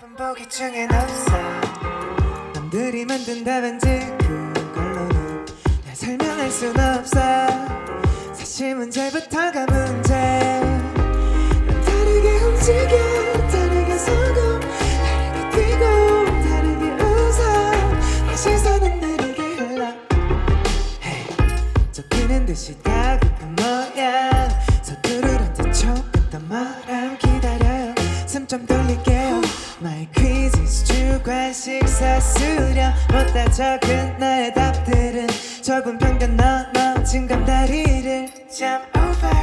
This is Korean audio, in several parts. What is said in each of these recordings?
답은 보기 중엔 없어. 남들이 만든 답인지 그걸로는 날 설명할 순 없어. 사실 문제부터가 문제. 넌 다르게 움직여 다르게 서고 다르게 뛰고 다르게 웃어. 내 시선은 느리게 흘러. hey. 쫓기는 듯이 다급한 모양. 서두르란 듯 촉같던 말함 기다려요 숨좀 주관식 사수려 못다 적은 나의 답들은 조금 편견 넘어 진감다리를 Jump over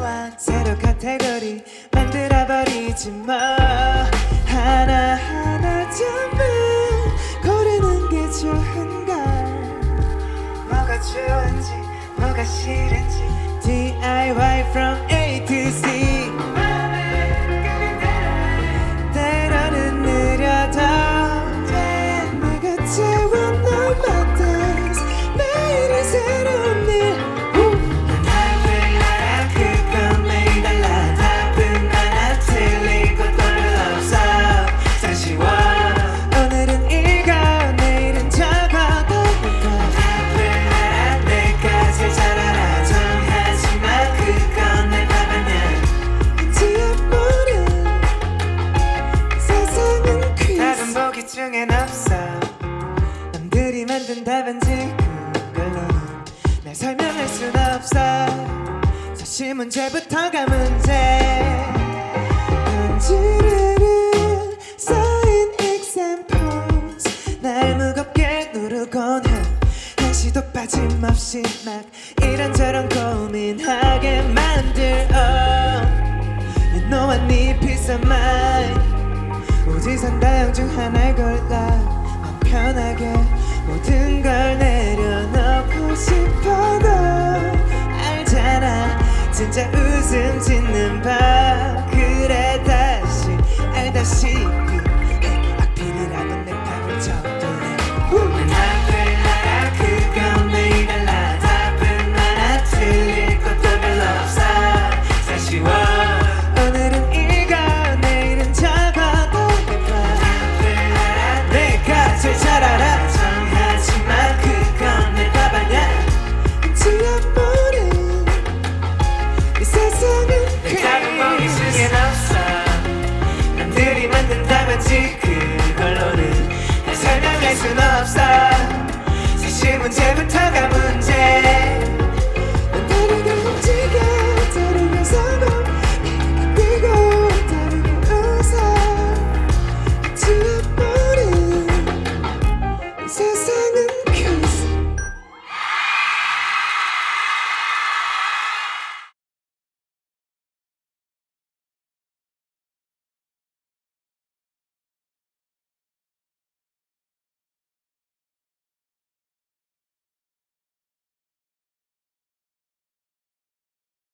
want 새로 카테고리 만들어버리지 뭐. 하나하나 전부 고르는 게 좋은걸. 뭐가 좋은지 뭐가 싫은지. DIY from 중엔 없어 남들이 만든 답인지 그걸로는 날 설명할 순 없어. 사실 문제부터가 문제. 편지를 쌓인 examples. 날 무겁게 누르곤 해 한시도 빠짐없이 막 이런저런 고민하게 만들어. You know I need peace of mind 오지선 다양 중 하나를 골라 맘 편하게 모든 걸 내려놓고 싶어도 알잖아. 진짜 웃음 짓는 밤. 그래 다시 알다시피 답